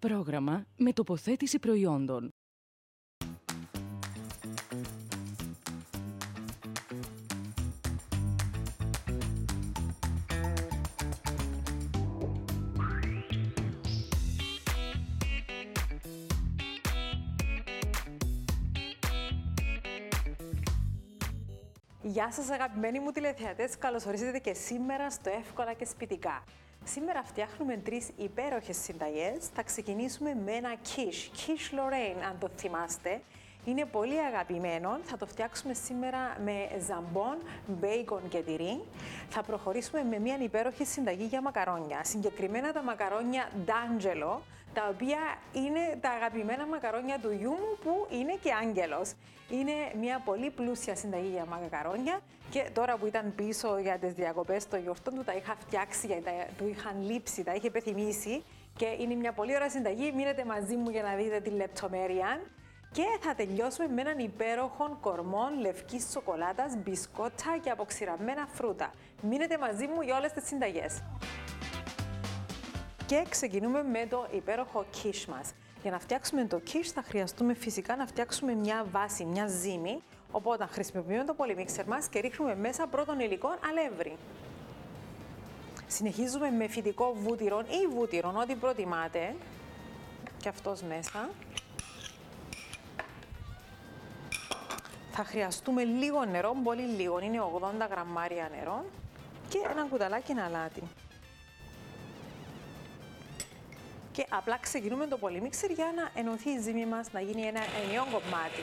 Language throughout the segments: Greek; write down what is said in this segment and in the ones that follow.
Πρόγραμμα με τοποθέτηση προϊόντων. Γεια σας αγαπημένοι μου τηλεθεατές, καλώς ορίσατε και σήμερα στο Εύκολα και Σπιτικά. Σήμερα φτιάχνουμε τρεις υπέροχες συνταγές. Θα ξεκινήσουμε με ένα quiche, quiche Lorraine αν το θυμάστε. Είναι πολύ αγαπημένο. Θα το φτιάξουμε σήμερα με ζαμπόν, μπέικον και τυρί. Θα προχωρήσουμε με μια υπέροχη συνταγή για μακαρόνια. Συγκεκριμένα τα μακαρόνια D'Angelo, τα οποία είναι τα αγαπημένα μακαρόνια του γιού μου που είναι και άγγελος. Είναι μια πολύ πλούσια συνταγή για μακαρόνια και τώρα που ήταν πίσω για τις διακοπές των γιορτών του τα είχα φτιάξει, γιατί του είχαν λείψει, τα είχε επιθυμήσει και είναι μια πολύ ωραία συνταγή. Μείνετε μαζί μου για να δείτε τη λεπτομέρεια. Και θα τελειώσουμε με έναν υπέροχο κορμό λευκής σοκολάτας, μπισκότα και αποξηραμένα φρούτα. Μείνετε μαζί μου για όλες τις συνταγές. Και ξεκινούμε με το υπέροχο quiche μας. Για να φτιάξουμε το quiche θα χρειαστούμε φυσικά να φτιάξουμε μια βάση, μια ζύμη. Οπότε χρησιμοποιούμε το πολυμίξερ μας και ρίχνουμε μέσα πρώτον υλικό αλεύρι. Συνεχίζουμε με φυτικό βούτυρο ή βούτυρο, ό,τι προτιμάτε. Και αυτός μέσα. Θα χρειαστούμε λίγο νερό, πολύ λίγο, είναι 80 γραμμάρια νερό και ένα κουταλάκι αλάτι. Και απλά ξεκινούμε το πολυμίξερ για να ενωθεί η ζύμη μας, να γίνει ένα ενιαίο κομμάτι.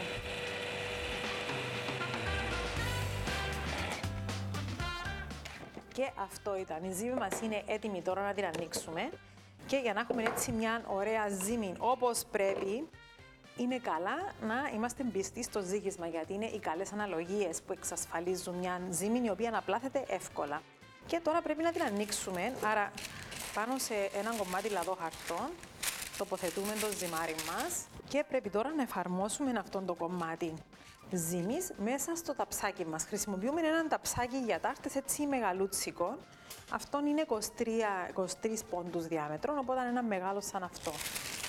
Και αυτό ήταν. Η ζύμη μας είναι έτοιμη τώρα να την ανοίξουμε. Και για να έχουμε έτσι μια ωραία ζύμη όπως πρέπει, είναι καλά να είμαστε πιστοί στο ζύγισμα γιατί είναι οι καλές αναλογίες που εξασφαλίζουν μια ζύμη η οποία αναπλάθεται εύκολα. Και τώρα πρέπει να την ανοίξουμε, άρα πάνω σε ένα κομμάτι λαδό χαρτό τοποθετούμε το ζυμάρι μας και πρέπει τώρα να εφαρμόσουμε αυτό το κομμάτι ζύμης μέσα στο ταψάκι μας. Χρησιμοποιούμε ένα ταψάκι για τάρτες έτσι μεγαλούτσικο. Αυτό είναι 23, 23 πόντους διάμετρο, οπότε είναι ένα μεγάλο σαν αυτό.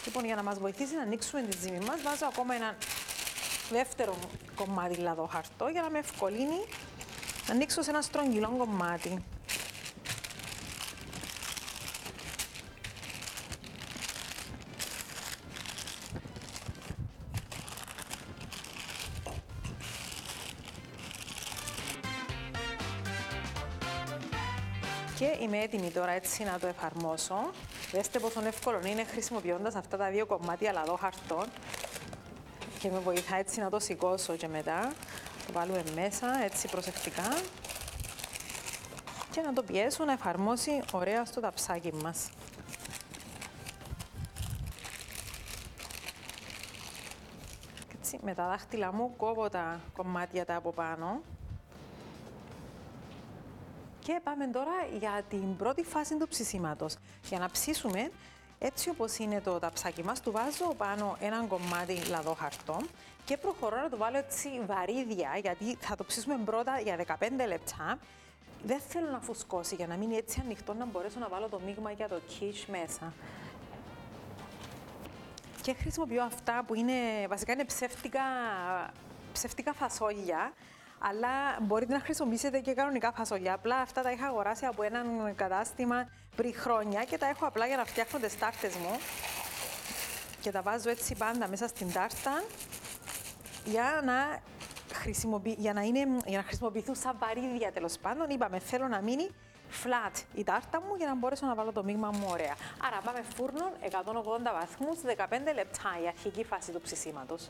Λοιπόν, για να μας βοηθήσει να ανοίξουμε τη ζύμη μας, βάζω ακόμα ένα δεύτερο κομμάτι λαδοχαρτό για να με ευκολύνει να ανοίξω σε ένα στρογγυλό κομμάτι. Είμαι έτοιμη τώρα έτσι να το εφαρμόσω. Δέστε πόσο εύκολο είναι χρησιμοποιώντας αυτά τα δύο κομμάτια λαδό χαρτών και με βοηθά έτσι να το σηκώσω και μετά το βάλουμε μέσα έτσι προσεκτικά και να το πιέσω να εφαρμόσει ωραία στο ταψάκι μας. Έτσι, με τα δάχτυλα μου κόβω τα κομμάτια τα από πάνω και πάμε τώρα για την πρώτη φάση του ψησίματος. Για να ψήσουμε, έτσι όπως είναι το ταψάκι μας, του βάζω πάνω ένα κομμάτι λαδό χαρτό και προχωρώ να το βάλω έτσι βαρύδια, γιατί θα το ψήσουμε πρώτα για 15 λεπτά. Δεν θέλω να φουσκώσει για να μείνει έτσι ανοιχτό, να μπορέσω να βάλω το μείγμα για το quiche μέσα. Και χρησιμοποιώ αυτά που είναι, βασικά είναι ψεύτικα, ψεύτικα φασόλια, αλλά μπορείτε να χρησιμοποιήσετε και κανονικά φασολιά. Απλά αυτά τα είχα αγοράσει από έναν κατάστημα πριν χρόνια και τα έχω απλά για να φτιάχνω τις τάρτες μου. Και τα βάζω έτσι πάντα μέσα στην τάρτα για να, χρησιμοποιη... για να, είναι... για να χρησιμοποιηθούν σαν βαρύδια τέλος πάντων. Είπαμε, θέλω να μείνει flat η τάρτα μου για να μπορέσω να βάλω το μείγμα μου ωραία. Άρα πάμε φούρνο 180 βαθμούς, 15 λεπτά η αρχική φάση του ψησίματος.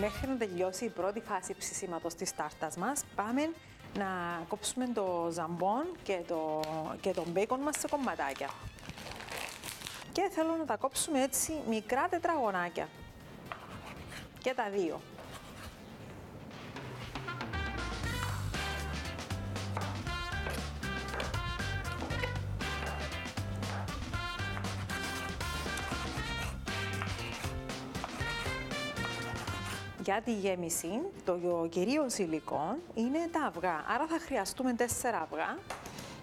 Μέχρι να τελειώσει η πρώτη φάση ψησίματος της τάρτας μας, πάμε να κόψουμε το ζαμπόν και το, και τον μπέικον μας σε κομματάκια. Και θέλω να τα κόψουμε έτσι μικρά τετραγωνάκια. Και τα δύο. Για τη γέμιση, το κυρίω υλικό είναι τα αυγά. Άρα θα χρειαστούμε τέσσερα αυγά.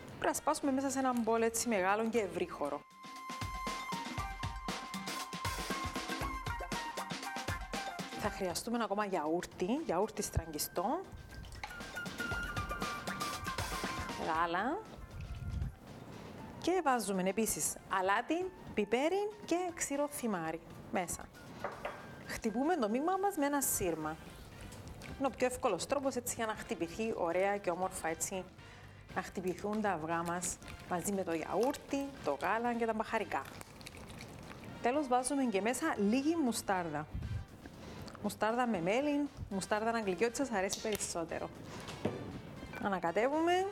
Πρέπει να σπάσουμε μέσα σε ένα μπολ έτσι μεγάλο και ευρύχωρο. Θα χρειαστούμε ακόμα γιαούρτι, γιαούρτι στραγγιστό, γάλα και βάζουμε επίσης αλάτι, πιπέρι και ξηρό θυμάρι μέσα. Χτυπούμε το μείγμα μας με ένα σύρμα. Είναι ο πιο εύκολος τρόπος έτσι για να χτυπηθεί ωραία και όμορφα έτσι να χτυπηθούν τα αυγά μας μαζί με το γιαούρτι, το γάλα και τα μπαχαρικά. Τέλος βάζουμε και μέσα λίγη μουστάρδα. Μουστάρδα με μέλι, μουστάρδα αγγλική, ό,τι σας αρέσει περισσότερο. Ανακατεύουμε.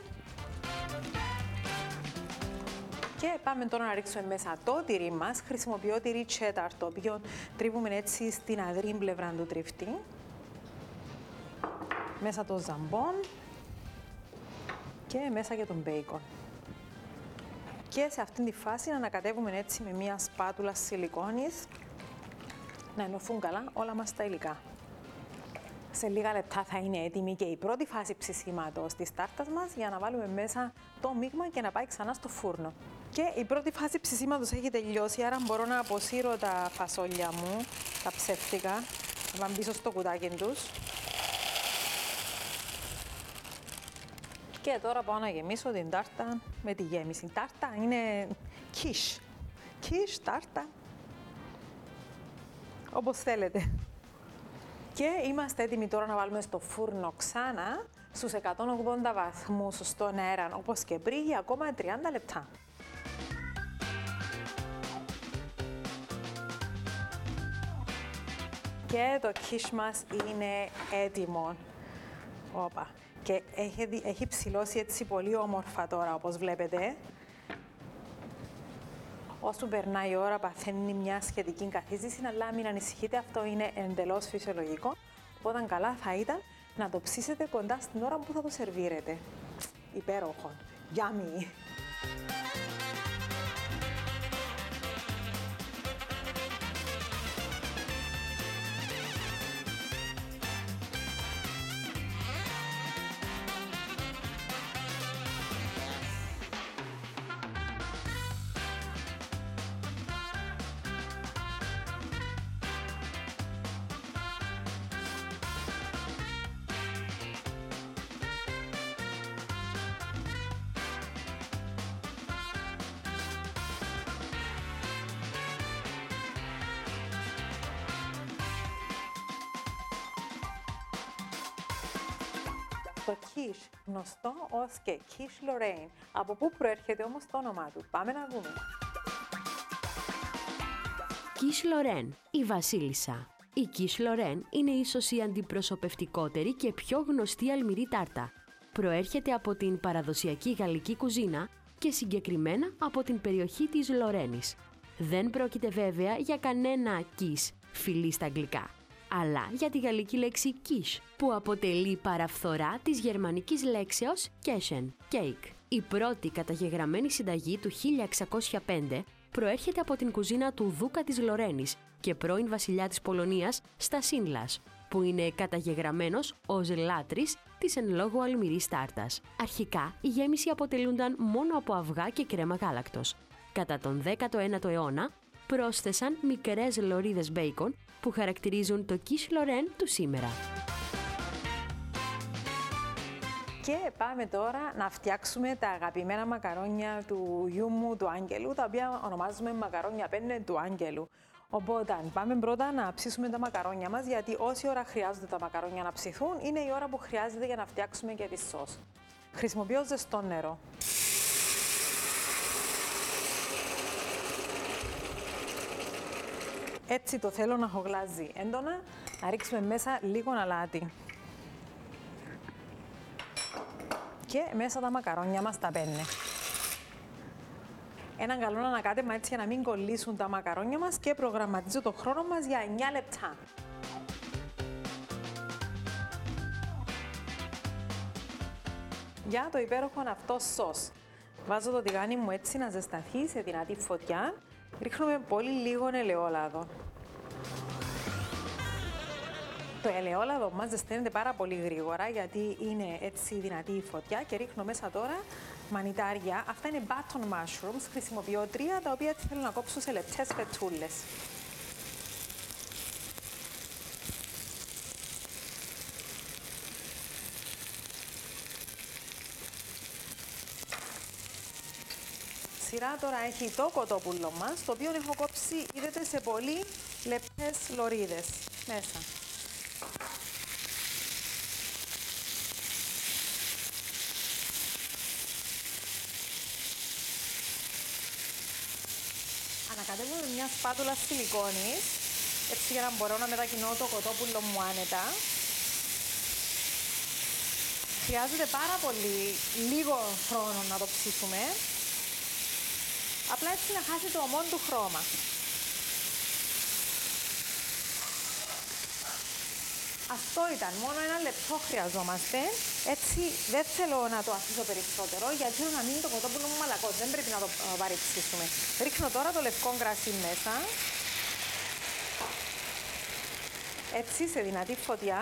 Και πάμε τώρα να ρίξουμε μέσα το τυρί μας. Χρησιμοποιώ τυρί cheddar, το οποίο τρίβουμε έτσι στην αδρή πλευρά του τριφτή. Μέσα το ζαμπόν και μέσα και τον μπέικον. Και σε αυτήν τη φάση να ανακατεύουμε έτσι με μία σπάτουλα σιλικόνης να ενωθούν καλά όλα μας τα υλικά. Σε λίγα λεπτά θα είναι έτοιμη και η πρώτη φάση ψησίματος της τάρτας μας για να βάλουμε μέσα το μείγμα και να πάει ξανά στο φούρνο. Και η πρώτη φάση ψησίματος έχει τελειώσει, άρα μπορώ να αποσύρω τα φασόλια μου, τα ψεύτικα, να πάνε πίσω στο κουτάκι τους. Και τώρα πάω να γεμίσω την τάρτα με τη γέμιση. Η τάρτα είναι quiche. Quiche, τάρτα, όπως θέλετε. Και είμαστε έτοιμοι τώρα να βάλουμε στο φούρνο ξανά στους 180 βαθμούς στον αέρα, όπως και πριν, για ακόμα 30 λεπτά. Και το κίσ μας είναι έτοιμο. Όπα. Και έχει, έχει ψηλώσει έτσι πολύ όμορφα τώρα, όπως βλέπετε. Όσο περνάει η ώρα, παθαίνει μια σχετική καθίζηση, αλλά μην ανησυχείτε, αυτό είναι εντελώς φυσιολογικό. Οπότε, καλά θα ήταν να το ψήσετε κοντά στην ώρα που θα το σερβίρετε. Υπέροχο. Yummy! Το Kish, γνωστό ως και Kish Lorraine. Από πού προέρχεται όμως το όνομά του; Πάμε να δούμε. Kish Lorraine, η βασίλισσα. Η Kish Lorraine είναι ίσως η αντιπροσωπευτικότερη και πιο γνωστή αλμυρή τάρτα. Προέρχεται από την παραδοσιακή γαλλική κουζίνα και συγκεκριμένα από την περιοχή της Λορένης. Δεν πρόκειται βέβαια για κανένα kiss, φιλή στα αγγλικά αλλά για τη γαλλική λέξη quiche, που αποτελεί παραφθορά της γερμανικής λέξεως «keschen», cake. Η πρώτη καταγεγραμμένη συνταγή του 1605 προέρχεται από την κουζίνα του Δούκα της Λορένης και πρώην βασιλιά της Πολωνίας Στασίνλας, που είναι καταγεγραμμένος ως λάτρης της εν λόγω αλμυρής τάρτας. Αρχικά, η γέμιση αποτελούνταν μόνο από αυγά και κρέμα γάλακτος. Κατά τον 19ο αιώνα, πρόσθεσαν μικρές λωρίδες μπέικον που χαρακτηρίζουν το Kish Lorraine του σήμερα. Και πάμε τώρα να φτιάξουμε τα αγαπημένα μακαρόνια του γιού μου, του Άγγελου, τα οποία ονομάζουμε μακαρόνια πέντε του Άγγελου. Οπότε πάμε πρώτα να ψήσουμε τα μακαρόνια μας, γιατί όση ώρα χρειάζονται τα μακαρόνια να ψηθούν, είναι η ώρα που χρειάζεται για να φτιάξουμε και τη σως. Χρησιμοποιώ ζεστό νερό. Έτσι το θέλω να χογλάζει έντονα. Να ρίξουμε μέσα λίγο αλάτι. Και μέσα τα μακαρόνια μας τα παίρνει. Έναν καλό ανακάτεμα έτσι για να μην κολλήσουν τα μακαρόνια μας και προγραμματίζω το χρόνο μας για 9 λεπτά. Για το υπέροχο αυτό σως. Βάζω το τηγάνι μου έτσι να ζεσταθεί σε δυνατή φωτιά Ρίχνουμε πολύ λίγο ελαιόλαδο. Το ελαιόλαδο μας ζεσταίνεται πάρα πολύ γρήγορα γιατί είναι έτσι δυνατή η φωτιά και ρίχνω μέσα τώρα μανιτάρια. Αυτά είναι button mushrooms, χρησιμοποιώ τρία τα οποία θέλω να κόψω σε λεπτές πετσούλες. Σειρά τώρα έχει το κοτόπουλο μας, το οποίο έχω κόψει, είδετε, σε πολύ λεπτές λωρίδες μέσα. Ανακατεύω με μια σπάτουλα σιλικόνης, έτσι για να μπορώ να μετακινώ το κοτόπουλο μου άνετα. Χρειάζεται πάρα πολύ λίγο χρόνο να το ψήσουμε, Απλά έτσι να χάσει το ομό του χρώμα. Αυτό ήταν, μόνο ένα λεπτό χρειαζόμαστε. Έτσι δεν θέλω να το αφήσω περισσότερο, γιατί θέλω να μείνει το κοτόπουλο μου μαλακός. Δεν πρέπει να το βαρύψουμε. Ρίχνω τώρα το λευκό κρασί μέσα. Έτσι σε δυνατή φωτιά,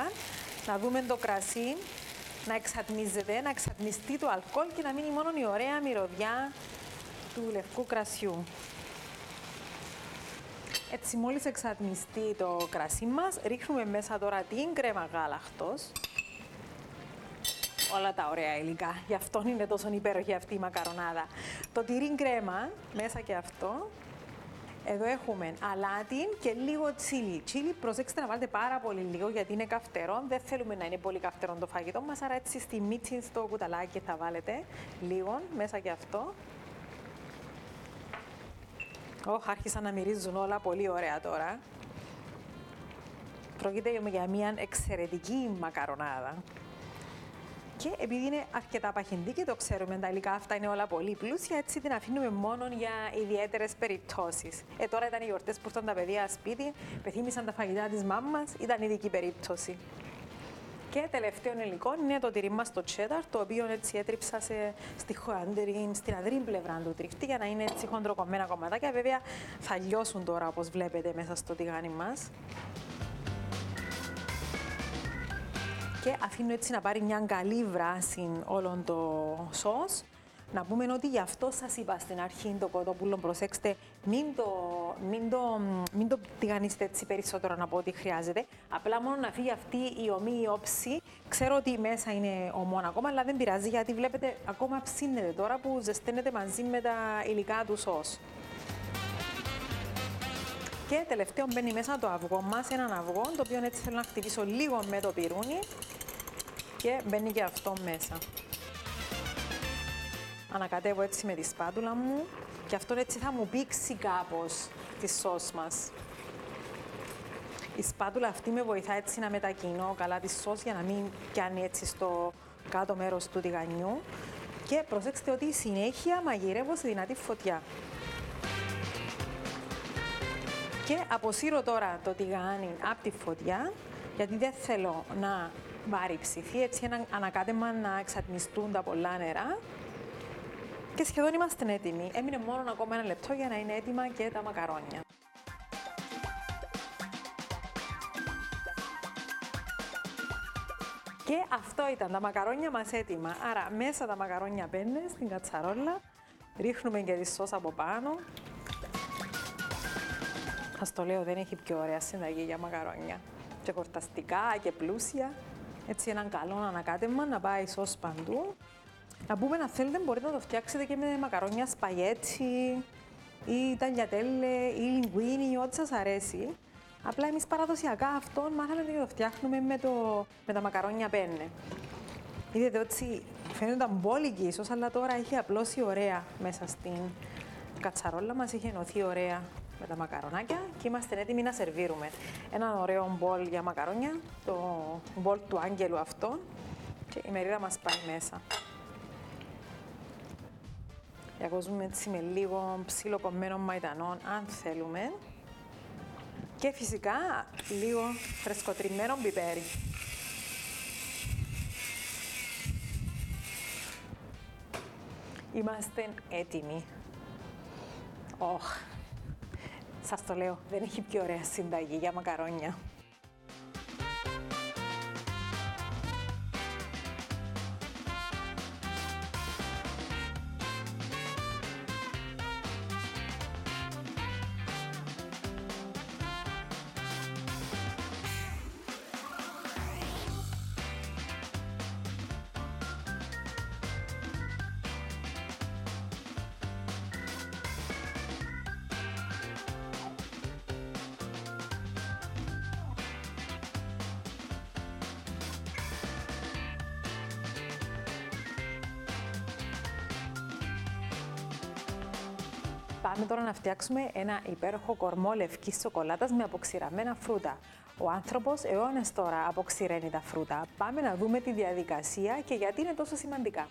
να δούμε το κρασί να εξατμίζεται, να εξατμιστεί το αλκοόλ και να μείνει μόνο η ωραία μυρωδιά του λευκού κρασιού. Έτσι μόλις εξατμιστεί το κρασί μας, ρίχνουμε μέσα τώρα την κρέμα γάλακτος. Όλα τα ωραία υλικά, γι' αυτό είναι τόσο υπέροχη αυτή η μακαρονάδα. Το τυρί κρέμα, μέσα και αυτό. Εδώ έχουμε αλάτι και λίγο τσίλι. Τσίλι, προσέξτε να βάλετε πάρα πολύ λίγο γιατί είναι καυτερό. Δεν θέλουμε να είναι πολύ καυτερό το φαγητό μας, άρα έτσι στη μίτσι στο κουταλάκι θα βάλετε λίγο μέσα και αυτό. Ωχ, άρχισαν να μυρίζουν όλα πολύ ωραία τώρα. Πρόκειται για μια εξαιρετική μακαρονάδα. Και επειδή είναι αρκετά παχυντή και το ξέρουμε, τα υλικά αυτά είναι όλα πολύ πλούσια, έτσι την αφήνουμε μόνο για ιδιαίτερες περιπτώσεις. Ε, τώρα ήταν οι γιορτές που ήρθαν τα παιδιά σπίτι, πεθύμησαν τα φαγητά της μάμας, ήταν ειδική περίπτωση. Και τελευταίο υλικό είναι το τυρί μας το cheddar, το οποίο έτσι έτριψα σε, στη χωάντερη, στην αδρή πλευρά του τριφτή για να είναι έτσι χοντροκομμένα κομματάκια. Βέβαια θα λιώσουν τώρα όπως βλέπετε μέσα στο τηγάνι μας. Και αφήνω έτσι να πάρει μια καλή βράση όλο το σως να πούμε ότι γι' αυτό σας είπα στην αρχή το κοτόπουλο, προσέξτε, μην το, μην το, μην το τηγανίστε έτσι περισσότερο να πω ότι χρειάζεται. Απλά μόνο να φύγει αυτή η ομή όψη. Ξέρω ότι μέσα είναι ομόν ακόμα, αλλά δεν πειράζει γιατί βλέπετε ακόμα ψήνεται τώρα που ζεσταίνεται μαζί με τα υλικά του σως. Και τελευταίο μπαίνει μέσα το αυγό μας, έναν αυγό, το οποίο έτσι θέλω να χτυπήσω λίγο με το πυρούνι και μπαίνει και αυτό μέσα ανακατεύω έτσι με τη σπάτουλα μου και αυτό έτσι θα μου πήξει κάπως της σως μας. Η σπάτουλα αυτή με βοηθά έτσι να μετακινώ καλά τη σως για να μην πιάνει έτσι στο κάτω μέρος του τηγανιού και προσέξτε ότι συνέχεια μαγειρεύω σε δυνατή φωτιά. Και αποσύρω τώρα το τηγάνι από τη φωτιά γιατί δεν θέλω να βάρει ψηθεί, έτσι ένα ανακάτεμα να εξατμιστούν τα πολλά νερά και σχεδόν είμαστε έτοιμοι. Έμεινε μόνο ακόμα ένα λεπτό για να είναι έτοιμα και τα μακαρόνια. Και αυτό ήταν τα μακαρόνια μας έτοιμα. Άρα μέσα τα μακαρόνια μπαίνουν στην κατσαρόλα. Ρίχνουμε και τη σώσα από πάνω. Σας το λέω, δεν έχει πιο ωραία συνταγή για μακαρόνια. Και χορταστικά και πλούσια. Έτσι έναν καλό ανακάτεμα να πάει σως παντού. Να πούμε, να θέλετε, μπορείτε να το φτιάξετε και με μακαρόνια σπαγέτσι ή ταλιατέλε ή λιγκουίνι, ό,τι σας αρέσει. Απλά εμείς παραδοσιακά αυτό μάθαμε να το φτιάχνουμε με, το, με τα μακαρόνια πένε. Είδατε ότι φαίνονταν μπόλικη ίσως, αλλά τώρα έχει απλώσει ωραία μέσα στην κατσαρόλα μας, έχει ενωθεί ωραία με τα μακαρονάκια και είμαστε έτοιμοι να σερβίρουμε. Ένα ωραίο μπολ για μακαρόνια, το μπολ του άγγελου αυτό και η μερίδα μας πάει μέσα. Διακοσμούμε έτσι με λίγο ψιλοκομμένο μαϊτανό, αν θέλουμε. Και φυσικά λίγο φρεσκοτριμμένο πιπέρι. Είμαστε έτοιμοι. Ωχ, σας το λέω, δεν έχει πιο ωραία συνταγή για μακαρόνια. Πάμε τώρα να φτιάξουμε ένα υπέροχο κορμό λευκής σοκολάτας με αποξηραμένα φρούτα. Ο άνθρωπος αιώνες τώρα αποξηραίνει τα φρούτα. Πάμε να δούμε τη διαδικασία και γιατί είναι τόσο σημαντικά.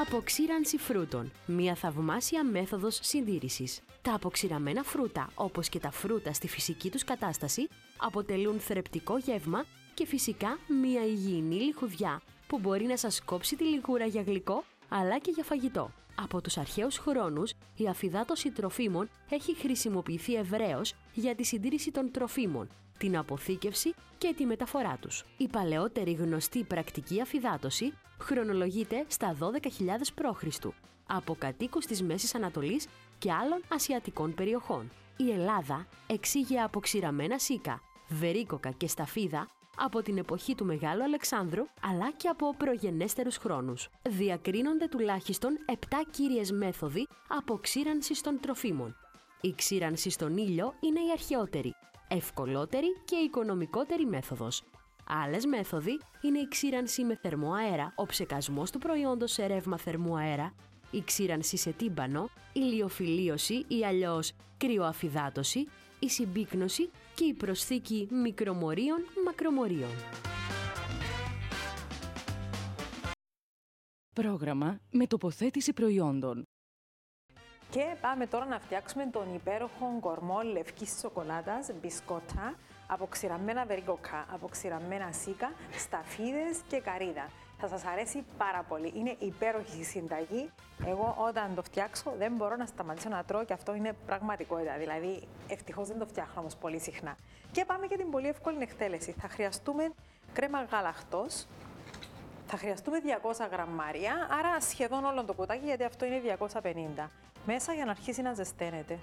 Αποξήρανση φρούτων. Μια θαυμάσια μέθοδος συντήρησης. Τα αποξηραμένα φρούτα, όπως και τα φρούτα στη φυσική τους κατάσταση, αποτελούν θρεπτικό γεύμα και φυσικά μια υγιεινή λιχουδιά που μπορεί να σας κόψει τη λιγούρα για γλυκό αλλά και για φαγητό. Από τους αρχαίους χρόνους, η αφυδάτωση τροφίμων έχει χρησιμοποιηθεί ευρέως για τη συντήρηση των τροφίμων, την αποθήκευση και τη μεταφορά τους. Η παλαιότερη γνωστή πρακτική αφυδάτωση χρονολογείται στα 12.000 π.Χ. από κατοίκους της Μέσης Ανατολής και άλλων ασιατικών περιοχών. Η Ελλάδα εξήγε αποξηραμένα σίκα, βερίκοκα και σταφίδα από την εποχή του Μεγάλου Αλεξάνδρου αλλά και από προγενέστερους χρόνους. Διακρίνονται τουλάχιστον 7 κύριες μέθοδοι αποξήρανσης των τροφίμων. Η ξύρανση στον ήλιο είναι η αρχαιότερη, ευκολότερη και οικονομικότερη μέθοδος. Άλλες μέθοδοι είναι η ξύρανση με θερμό αέρα, ο ψεκασμός του προϊόντος σε ρεύμα θερμού αέρα, η ξύρανση σε τύμπανο, η λιοφιλίωση ή αλλιώς κρυοαφυδάτωση, η συμπίκνωση και η προσθήκη μικρομορίων μακρομορίων. Πρόγραμμα με τοποθέτηση προϊόντων. Και πάμε τώρα να φτιάξουμε τον υπέροχο κορμό λευκής σοκολάτας, μπισκότα, αποξηραμένα βερικοκά, αποξηραμένα σίκα, σταφίδες και καρύδα. Θα σας αρέσει πάρα πολύ. Είναι υπέροχη η συνταγή. Εγώ όταν το φτιάξω δεν μπορώ να σταματήσω να τρώω και αυτό είναι πραγματικότητα. Δηλαδή, ευτυχώς δεν το φτιάχνω όμως πολύ συχνά. Και πάμε για την πολύ εύκολη εκτέλεση. Θα χρειαστούμε κρέμα γάλακτος, θα χρειαστούμε 200 γραμμάρια, άρα σχεδόν όλο το κουτάκι, γιατί αυτό είναι 250. Μέσα για να αρχίσει να ζεσταίνεται.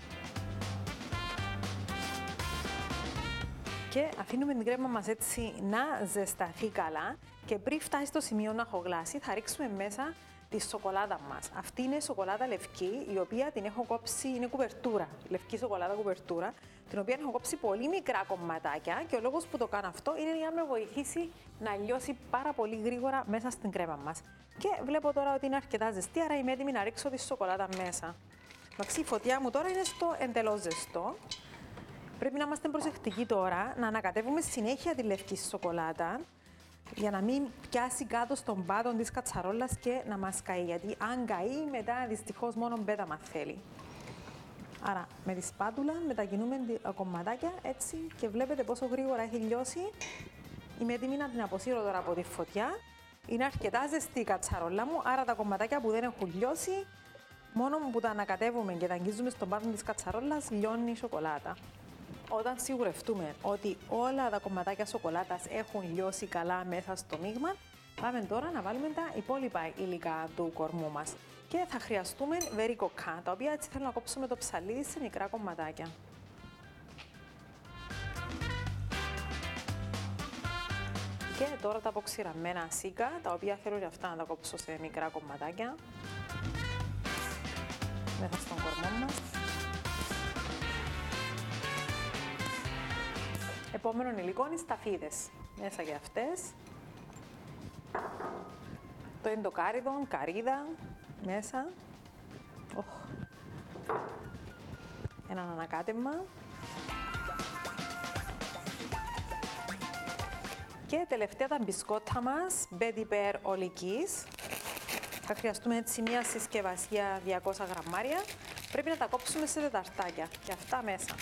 Και αφήνουμε την κρέμα μας έτσι να ζεσταθεί καλά και πριν φτάσει στο σημείο να χογλάσει θα ρίξουμε μέσα τη σοκολάτα μας. Αυτή είναι σοκολάτα λευκή, η οποία την έχω κόψει, είναι κουβερτούρα. Λευκή σοκολάτα κουβερτούρα, την οποία έχω κόψει πολύ μικρά κομματάκια και ο λόγος που το κάνω αυτό είναι για να με βοηθήσει να λιώσει πάρα πολύ γρήγορα μέσα στην κρέμα μας. Και βλέπω τώρα ότι είναι αρκετά ζεστή, άρα είμαι έτοιμη να ρίξω τη σοκολάτα μέσα. Εντάξει, η φωτιά μου τώρα είναι στο εντελώς ζεστό. Πρέπει να είμαστε προσεκτικοί τώρα, να ανακατεύουμε συνέχεια τη λευκή σοκολάτα για να μην πιάσει κάτω στον πάτο της κατσαρόλας και να μας καεί. Γιατί αν καεί, μετά δυστυχώς μόνο μπέταμα θέλει. Άρα με τη σπάτουλα μετακινούμε τα κομματάκια έτσι και βλέπετε πόσο γρήγορα έχει λιώσει. Είμαι έτοιμη να την αποσύρω τώρα από τη φωτιά. Είναι αρκετά ζεστή η κατσαρόλα μου, άρα τα κομματάκια που δεν έχουν λιώσει, μόνο που τα ανακατεύουμε και τα αγγίζουμε στον πάτο της κατσαρόλας, λιώνει η σοκολάτα όταν σιγουρευτούμε ότι όλα τα κομματάκια σοκολάτας έχουν λιώσει καλά μέσα στο μείγμα, πάμε τώρα να βάλουμε τα υπόλοιπα υλικά του κορμού μας. Και θα χρειαστούμε βερικοκά, τα οποία έτσι θέλω να κόψουμε το ψαλίδι σε μικρά κομματάκια. Και τώρα τα αποξηραμένα σίκα, τα οποία θέλω για αυτά να τα κόψω σε μικρά κομματάκια. Μέσα στον Επόμενο υλικό είναι οι σταφίδες. Μέσα για αυτές. Το εντοκάριδο, καρύδα, μέσα. Ένα ανακάτεμα. Και τελευταία τα μπισκότα μας, Betty Bear ολικής. Θα χρειαστούμε έτσι μια συσκευασία 200 γραμμάρια. Πρέπει να τα κόψουμε σε τεταρτάκια και αυτά μέσα.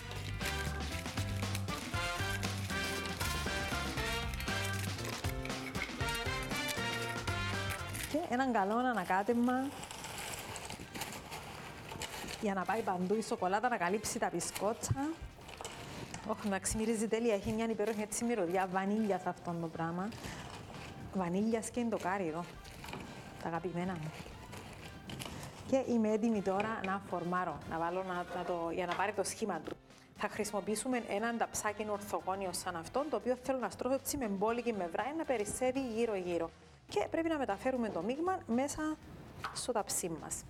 Και έναν καλό ανακάτεμα για να πάει παντού η σοκολάτα να καλύψει τα μπισκότσα. Όχι, να ξυμυρίζει τέλεια. Έχει μια υπέροχη έτσι μυρωδιά βανίλια σε αυτό το πράγμα. Βανίλιας και εντοκάριδο. Τα αγαπημένα μου. Και είμαι έτοιμη τώρα να φορμάρω, να βάλω να, να το, για να πάρει το σχήμα του. Θα χρησιμοποιήσουμε έναν ταψάκι ορθογώνιο σαν αυτό, το οποίο θέλω να στρώσω έτσι με μπόλικη με βράει να περισσεύει γύρω-γύρω και πρέπει να μεταφέρουμε το μείγμα μέσα στο ταψί μας.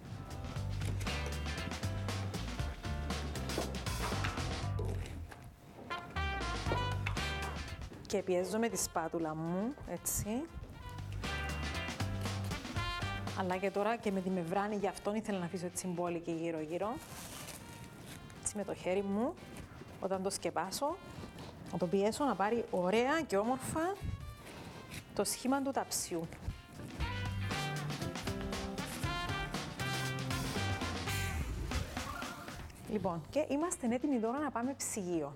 Και πιέζω με τη σπάτουλα μου, έτσι. Αλλά και τώρα και με τη μεμβράνη, γι' αυτόν ήθελα να αφήσω έτσι μπόλικη γύρω-γύρω. Έτσι με το χέρι μου, όταν το σκεπάσω, να το πιέσω να πάρει ωραία και όμορφα το σχήμα του ταψιού. Λοιπόν, και είμαστε έτοιμοι τώρα να πάμε ψυγείο.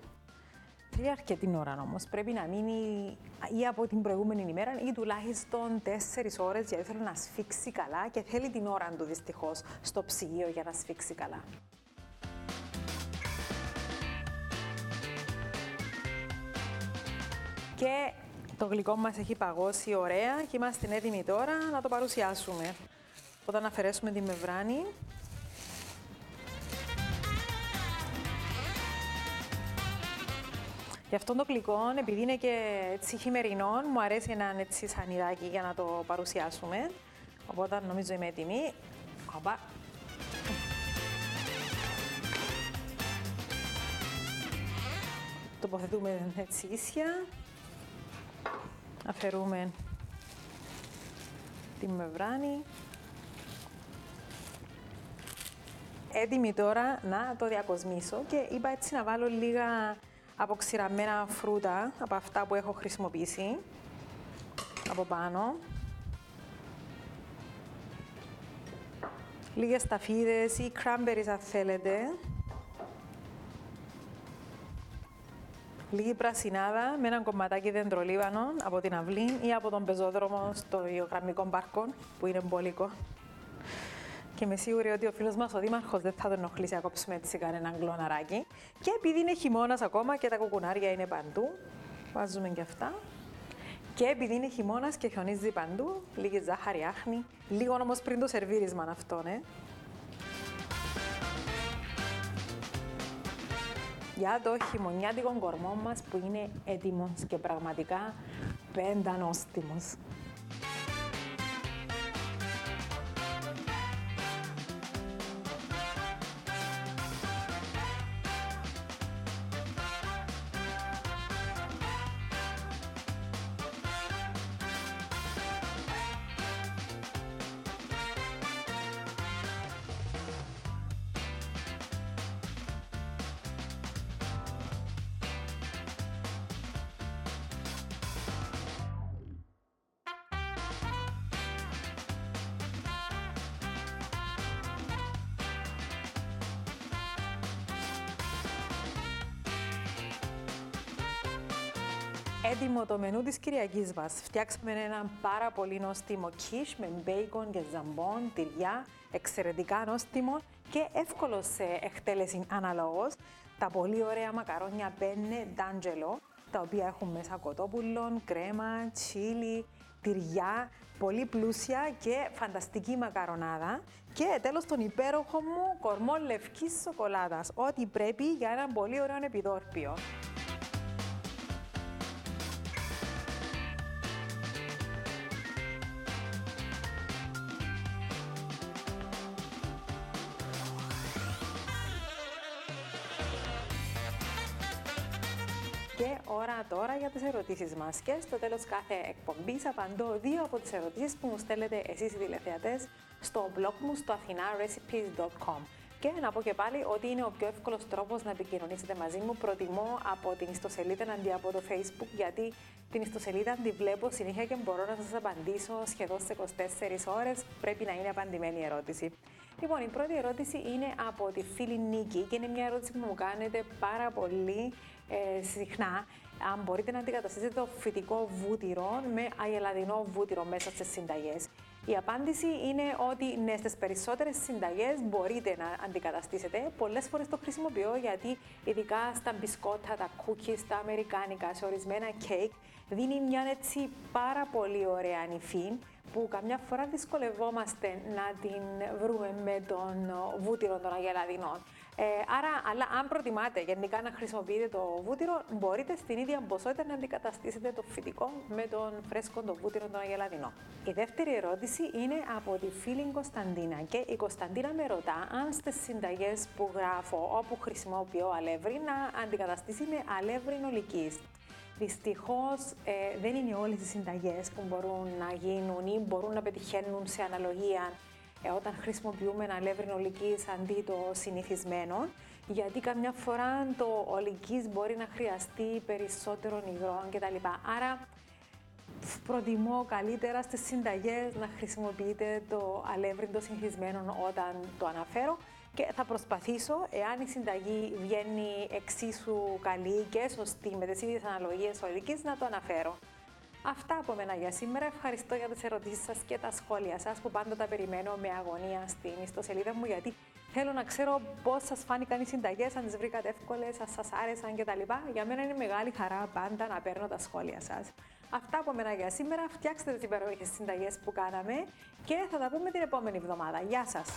Θέλει αρκετή ώρα όμως. Πρέπει να μείνει ή από την προηγούμενη ημέρα ή τουλάχιστον 4 ώρες γιατί θέλω να σφίξει καλά και θέλει την ώρα του δυστυχώς στο ψυγείο για να σφίξει καλά. Και το γλυκό μας έχει παγώσει ωραία και είμαστε έτοιμοι τώρα να το παρουσιάσουμε. Όταν αφαιρέσουμε τη μεμβράνη, Γι' αυτό το γλυκό, επειδή είναι και έτσι χειμερινό, μου αρέσει να είναι έτσι σανιδάκι για να το παρουσιάσουμε. Οπότε νομίζω είμαι έτοιμη. Οπα. Τοποθετούμε έτσι ίσια. Αφαιρούμε τη μεμβράνη. Έτοιμη τώρα να το διακοσμήσω και είπα έτσι να βάλω λίγα αποξηραμένα φρούτα από αυτά που έχω χρησιμοποιήσει από πάνω. Λίγες σταφίδες ή cranberries αν θέλετε. Λίγη πρασινάδα με ένα κομματάκι δεντρολίβανο από την αυλή ή από τον πεζόδρομο στο γεωγραμμικό πάρκο που είναι μπολικό. Και είμαι σίγουρη ότι ο φίλος μας ο Δήμαρχος δεν θα τον ενοχλήσει να κόψουμε έτσι κανένα γκλωναράκι. Και επειδή είναι χειμώνας ακόμα και τα κουκουνάρια είναι παντού, βάζουμε και αυτά. Και επειδή είναι χειμώνας και χιονίζει παντού, λίγη ζάχαρη άχνη, λίγο όμως πριν το σερβίρισμα αυτό, ναι. Για το χειμωνιάτικο κορμό μας που είναι έτοιμος και πραγματικά πεντανόστιμος. Έτοιμο το μενού της Κυριακής μας. Φτιάξαμε ένα πάρα πολύ νόστιμο κίσ με μπέικον και ζαμπόν, τυριά, εξαιρετικά νόστιμο και εύκολο σε εκτέλεση αναλόγως. Τα πολύ ωραία μακαρόνια πένε ντάντζελο, τα οποία έχουν μέσα κοτόπουλον, κρέμα, τσίλι, τυριά, πολύ πλούσια και φανταστική μακαρονάδα. Και τέλος τον υπέροχο μου κορμό λευκής σοκολάτας, ό,τι πρέπει για ένα πολύ ωραίο επιδόρπιο. Τώρα για τις ερωτήσεις μας. Και στο τέλος κάθε εκπομπής απαντώ δύο από τις ερωτήσεις που μου στέλνετε εσείς οι τηλεθεατές στο blog μου στο athinarecipes.com. Και να πω και πάλι ότι είναι ο πιο εύκολος τρόπος να επικοινωνήσετε μαζί μου. Προτιμώ από την ιστοσελίδα αντί από το Facebook, γιατί την ιστοσελίδα τη βλέπω συνέχεια και μπορώ να σας απαντήσω σχεδόν σε 24 ώρες. Πρέπει να είναι απαντημένη η ερώτηση. Λοιπόν, η πρώτη ερώτηση είναι από τη φίλη Νίκη και είναι μια ερώτηση που μου κάνετε πάρα πολύ ε, συχνά αν μπορείτε να αντικαταστήσετε το φυτικό βούτυρο με αγελαδινό βούτυρο μέσα στις συνταγές. Η απάντηση είναι ότι ναι, στις περισσότερες συνταγές μπορείτε να αντικαταστήσετε. Πολλές φορές το χρησιμοποιώ γιατί, ειδικά στα μπισκότα, τα cookies, τα αμερικάνικα, σε ορισμένα κέικ, δίνει μια έτσι πάρα πολύ ωραία ανυφή που καμιά φορά δυσκολευόμαστε να την βρούμε με τον βούτυρο των αγελαδινών. Ε, άρα, αλλά αν προτιμάτε γενικά να χρησιμοποιείτε το βούτυρο, μπορείτε στην ίδια ποσότητα να αντικαταστήσετε το φυτικό με τον φρέσκο το βούτυρο των αγελαδινών. Η δεύτερη ερώτηση είναι από τη φίλη Κωνσταντίνα και η Κωνσταντίνα με ρωτά αν στις συνταγές που γράφω όπου χρησιμοποιώ αλεύρι να αντικαταστήσει με αλεύρι νολικής. Δυστυχώς ε, δεν είναι όλες οι συνταγές που μπορούν να γίνουν ή μπορούν να πετυχαίνουν σε αναλογία ε, όταν χρησιμοποιούμε ένα αλεύρι ολική αντί το συνηθισμένο, γιατί καμιά φορά το ολική μπορεί να χρειαστεί περισσότερο υγρό κτλ. Άρα προτιμώ καλύτερα στις συνταγές να χρησιμοποιείτε το αλεύρι το συνηθισμένο όταν το αναφέρω και θα προσπαθήσω, εάν η συνταγή βγαίνει εξίσου καλή και σωστή με τις ίδιες αναλογίες ολικής, να το αναφέρω. Αυτά από μένα για σήμερα. Ευχαριστώ για τις ερωτήσεις σας και τα σχόλια σας που πάντα τα περιμένω με αγωνία στην ιστοσελίδα μου γιατί θέλω να ξέρω πώς σας φάνηκαν οι συνταγές, αν τις βρήκατε εύκολες, αν σας άρεσαν κτλ. Για μένα είναι μεγάλη χαρά πάντα να παίρνω τα σχόλια σας. Αυτά από μένα για σήμερα. Φτιάξτε τις υπερόχες συνταγές που κάναμε και θα τα πούμε την επόμενη εβδομάδα. Γεια σας!